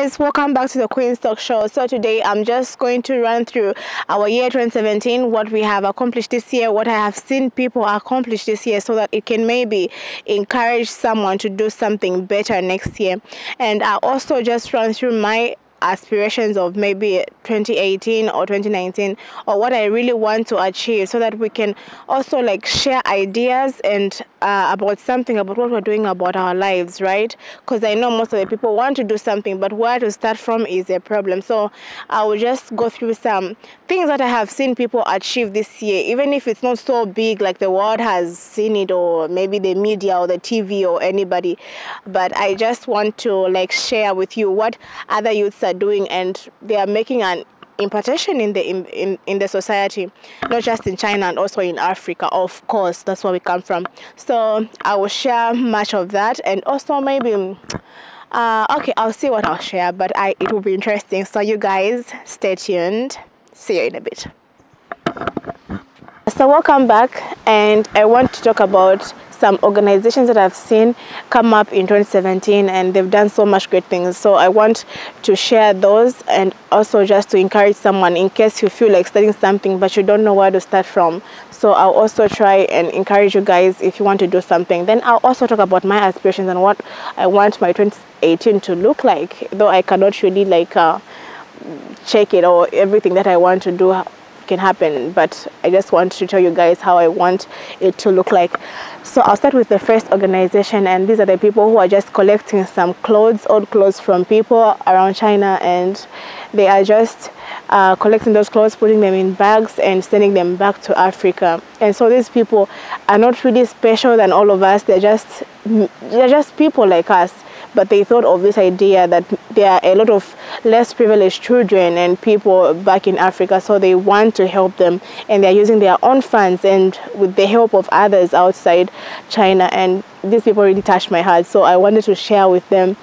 guys welcome back to the queen's talk show. So today i'm just going to run through our year 2017 what we have accomplished this year what i have seen people accomplish this year so that it can maybe encourage someone to do something better next year. And i also just run through my aspirations of maybe 2018 or 2019 or what I really want to achieve so that we can also like share ideas and uh, about something about what we're doing about our lives right? Because I know most of the people want to do something but where to start from is a problem. So I will just go through some things that I have seen people achieve this year even if it's not so big like the world has seen it or maybe the media or the TV or anybody. But I just want to like share with you what other youths are doing and they are making an impartation in the in, in, in the society not just in china and also in africa of course. That's where we come from. So i will share much of that and also maybe uh, okay i'll see what i'll share but i it will be interesting. So you guys stay tuned. See you in a bit. So welcome back and i want to talk about some organizations that I've seen come up in 2017 and they've done so much great things. So I want to share those and also just to encourage someone in case you feel like starting something but you don't know where to start from. So I'll also try and encourage you guys if you want to do something. Then I'll also talk about my aspirations and what I want my 2018 to look like, though I cannot really like uh, check it or everything that I want to do can happen but I just want to tell you guys how I want it to look like. So I'll start with the first organization and these are the people who are just collecting some clothes old clothes from people around China and they are just uh, collecting those clothes putting them in bags and sending them back to Africa. And so these people are not really special than all of us. They're just they're just people like us but they thought of this idea that there are a lot of less privileged children and people back in Africa, so they want to help them, and they're using their own funds and with the help of others outside China. And these people really touched my heart, so I wanted to share with them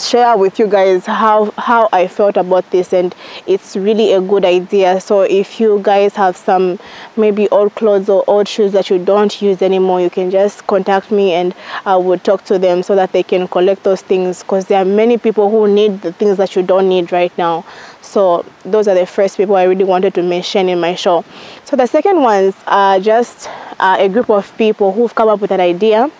share with you guys how how I felt about this and it's really a good idea. So if you guys have some maybe old clothes or old shoes that you don't use anymore you can just contact me and I would talk to them so that they can collect those things because there are many people who need the things that you don't need right now. So those are the first people I really wanted to mention in my show. So the second ones are just uh, a group of people who've come up with an idea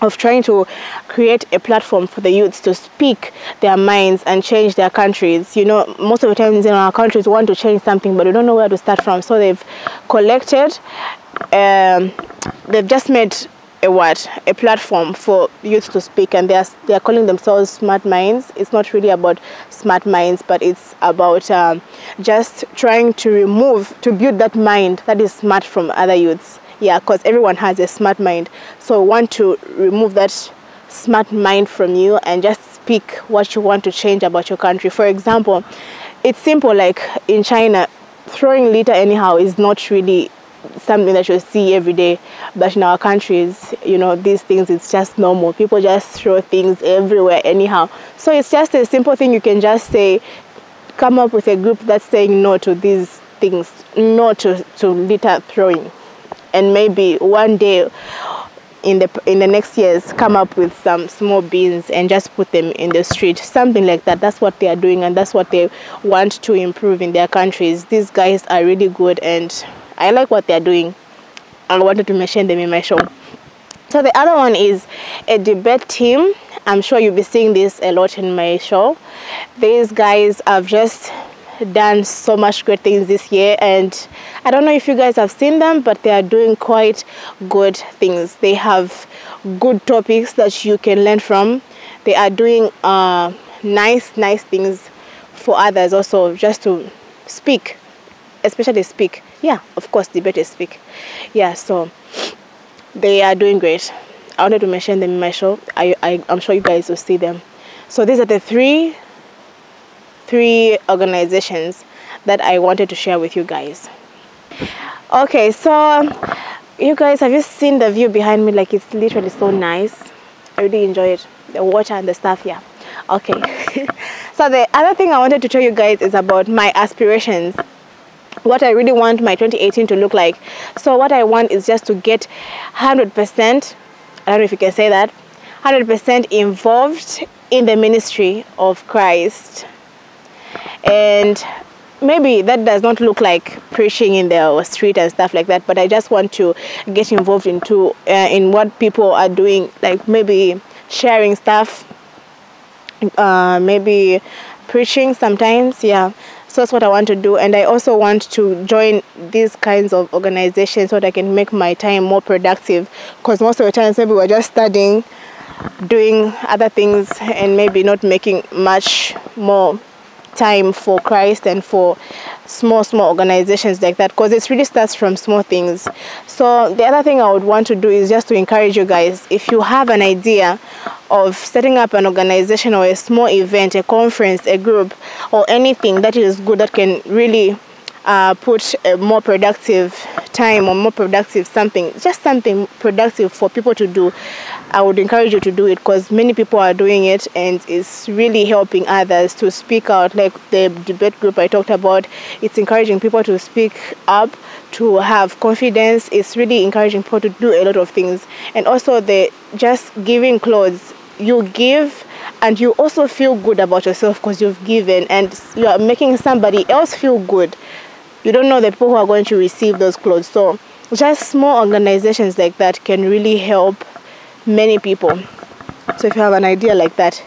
of trying to create a platform for the youths to speak their minds and change their countries. You know, most of the times in our countries want to change something, but we don't know where to start from. So they've collected, um, they've just made a what a platform for youth to speak and they are they are calling themselves smart minds it's not really about smart minds but it's about um, just trying to remove to build that mind that is smart from other youths yeah because everyone has a smart mind. So want to remove that smart mind from you and just speak what you want to change about your country. For example it's simple like in china throwing litter anyhow is not really something that you see every day. But in our countries you know these things it's just normal. People just throw things everywhere anyhow. So it's just a simple thing. You can just say come up with a group that's saying no to these things no to, to litter throwing and maybe one day in the in the next years come up with some small bins and just put them in the street. Something like that. That's what they are doing and that's what they want to improve in their countries. These guys are really good and i like what they're doing. I wanted to mention them in my show. So the other one is a debate team. I'm sure you'll be seeing this a lot in my show. These guys have just done so much great things this year and I don't know if you guys have seen them but they are doing quite good things. They have good topics that you can learn from. They are doing uh, nice nice things for others also just to speak especially speak. Yeah of course debate is speak. Yeah so they are doing great. I wanted to mention them in my show. I, I, I'm sure you guys will see them. So these are the three three organizations that I wanted to share with you guys. Okay, so you guys, have you seen the view behind me? Like it's literally so nice. I really enjoy it. The water and the stuff, yeah. Okay. so the other thing I wanted to tell you guys is about my aspirations. What I really want my 2018 to look like. So what I want is just to get 100%, I don't know if you can say that, 100% involved in the ministry of Christ. And maybe that does not look like preaching in the street and stuff like that, but I just want to get involved into uh, in what people are doing, like maybe sharing stuff, uh, maybe preaching sometimes, yeah. So that's what I want to do, and I also want to join these kinds of organizations so that I can make my time more productive. Because most of the times, maybe we're just studying, doing other things, and maybe not making much more time for Christ and for small, small organizations like that because it really starts from small things. So, the other thing I would want to do is just to encourage you guys if you have an idea of setting up an organization or a small event, a conference, a group, or anything that is good that can really uh, put a more productive time or more productive something, just something productive for people to do, I would encourage you to do it because many people are doing it and it's really helping others to speak out. Like the debate group I talked about, it's encouraging people to speak up, to have confidence. It's really encouraging people to do a lot of things. And also, the just giving clothes, you give and you also feel good about yourself because you've given and you are making somebody else feel good you don't know the people who are going to receive those clothes. So just small organizations like that can really help many people. So if you have an idea like that,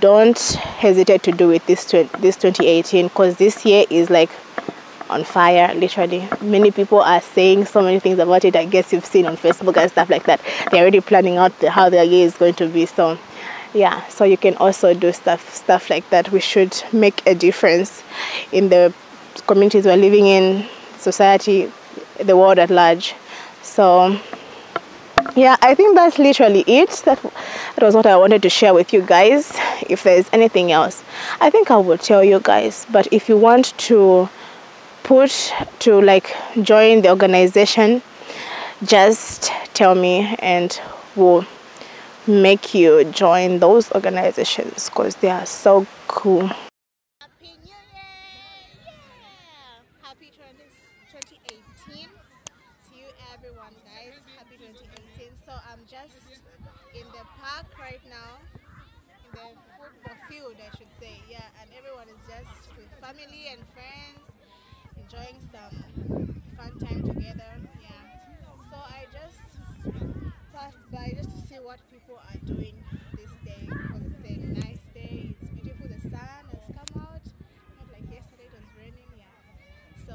don't hesitate to do it this this 2018 because this year is like on fire literally many people are saying so many things about it i guess you've seen on facebook and stuff like that they're already planning out how their year is going to be so yeah so you can also do stuff stuff like that we should make a difference in the communities we're living in, society, the world at large. So yeah, I think that's literally it. That, that was what I wanted to share with you guys. If there's anything else, I think I will tell you guys. But if you want to put to like join the organization, just tell me and we'll make you join those organizations because they are so cool. 2018 to you everyone guys happy 2018 so i'm just in the park right now in the football field i should say. Yeah and everyone is just with family and friends enjoying some fun time together. Yeah. So i just passed by just to see what people are doing this day. Because it's a nice day. It's beautiful. The sun has come out. Not like yesterday it was raining. Yeah. So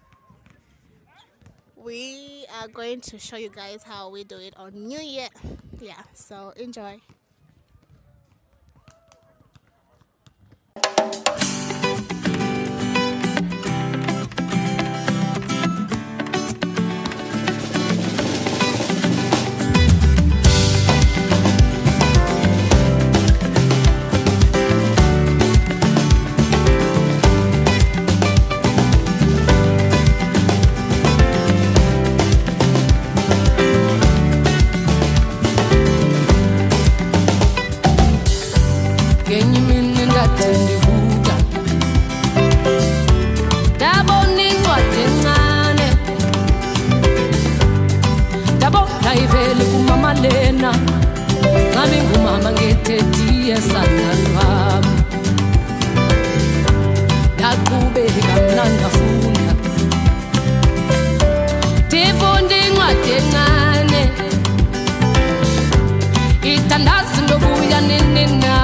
we are going to show you guys how we do it on New Year. Yeah, so enjoy. mama ngethethi esalwam ndaqhubeka mna ndafunda ndifunde incwadi encane ithandazi ndobuya nini na